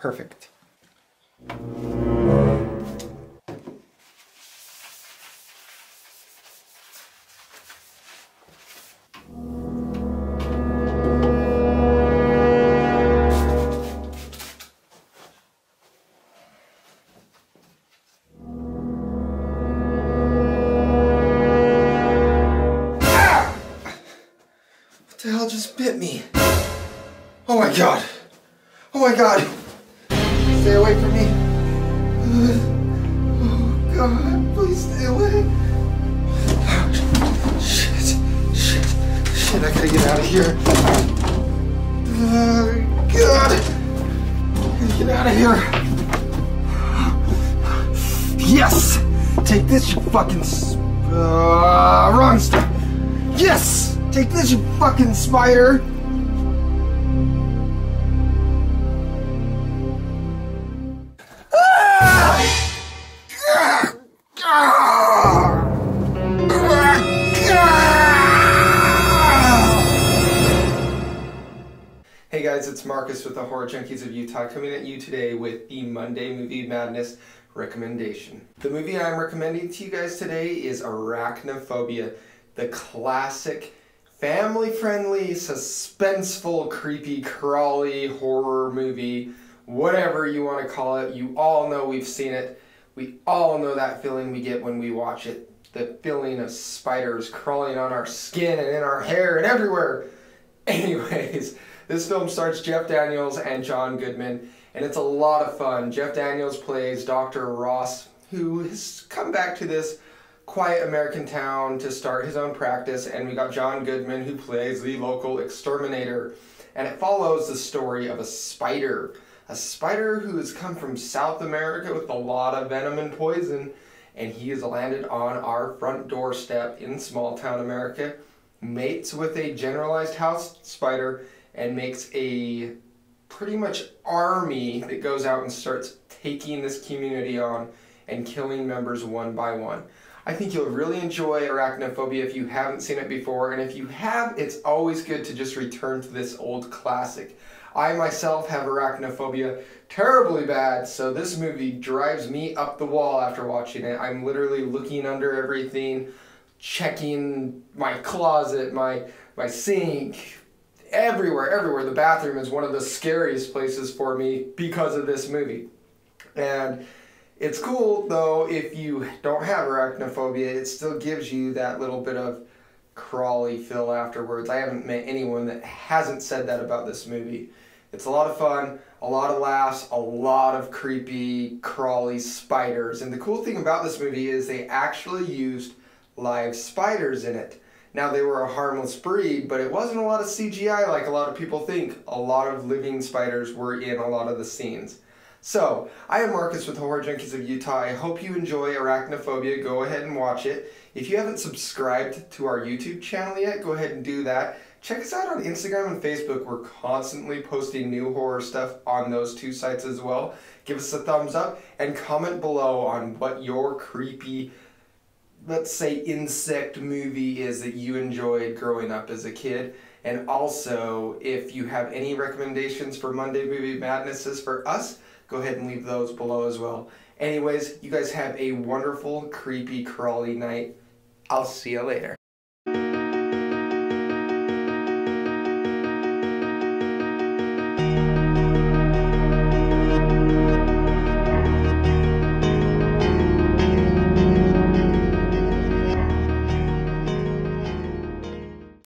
Perfect. What the hell just bit me? Oh my god. Oh my god. Stay away from me. Oh god, please stay away. Shit, shit, shit, I gotta get out of here. Oh god. Get out of here. Yes! Take this, you fucking. Uh, wrong stuff. Yes! Take this, you fucking spider! Hey guys, it's Marcus with the Horror Junkies of Utah coming at you today with the Monday Movie Madness recommendation. The movie I'm recommending to you guys today is Arachnophobia, the classic family friendly, suspenseful, creepy, crawly horror movie, whatever you want to call it. You all know we've seen it. We all know that feeling we get when we watch it. The feeling of spiders crawling on our skin and in our hair and everywhere. Anyways, this film stars Jeff Daniels and John Goodman, and it's a lot of fun. Jeff Daniels plays Dr. Ross, who has come back to this quiet American town to start his own practice, and we got John Goodman, who plays the local exterminator. And it follows the story of a spider. A spider who has come from South America with a lot of venom and poison, and he has landed on our front doorstep in small town America mates with a generalized house spider and makes a pretty much army that goes out and starts taking this community on and killing members one by one. I think you'll really enjoy Arachnophobia if you haven't seen it before, and if you have, it's always good to just return to this old classic. I myself have arachnophobia terribly bad, so this movie drives me up the wall after watching it. I'm literally looking under everything, checking my closet, my my sink, everywhere, everywhere. The bathroom is one of the scariest places for me because of this movie. And it's cool though if you don't have arachnophobia, it still gives you that little bit of crawly feel afterwards. I haven't met anyone that hasn't said that about this movie. It's a lot of fun, a lot of laughs, a lot of creepy, crawly spiders. And the cool thing about this movie is they actually used live spiders in it. Now they were a harmless breed, but it wasn't a lot of CGI like a lot of people think. A lot of living spiders were in a lot of the scenes. So, I am Marcus with Horror Junkies of Utah. I hope you enjoy Arachnophobia. Go ahead and watch it. If you haven't subscribed to our YouTube channel yet, go ahead and do that. Check us out on Instagram and Facebook. We're constantly posting new horror stuff on those two sites as well. Give us a thumbs up and comment below on what your creepy, let's say, insect movie is that you enjoyed growing up as a kid. And also, if you have any recommendations for Monday Movie Madnesses for us, go ahead and leave those below as well. Anyways, you guys have a wonderful, creepy, crawly night. I'll see you later.